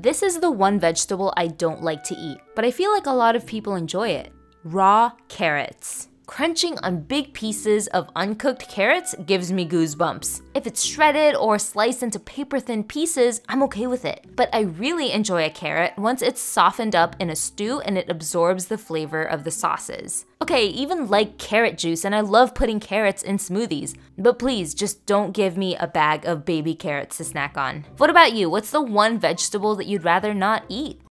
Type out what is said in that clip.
This is the one vegetable I don't like to eat, but I feel like a lot of people enjoy it. Raw carrots. Crunching on big pieces of uncooked carrots gives me goosebumps. If it's shredded or sliced into paper thin pieces, I'm okay with it. But I really enjoy a carrot once it's softened up in a stew and it absorbs the flavor of the sauces. Okay, even like carrot juice and I love putting carrots in smoothies, but please just don't give me a bag of baby carrots to snack on. What about you? What's the one vegetable that you'd rather not eat?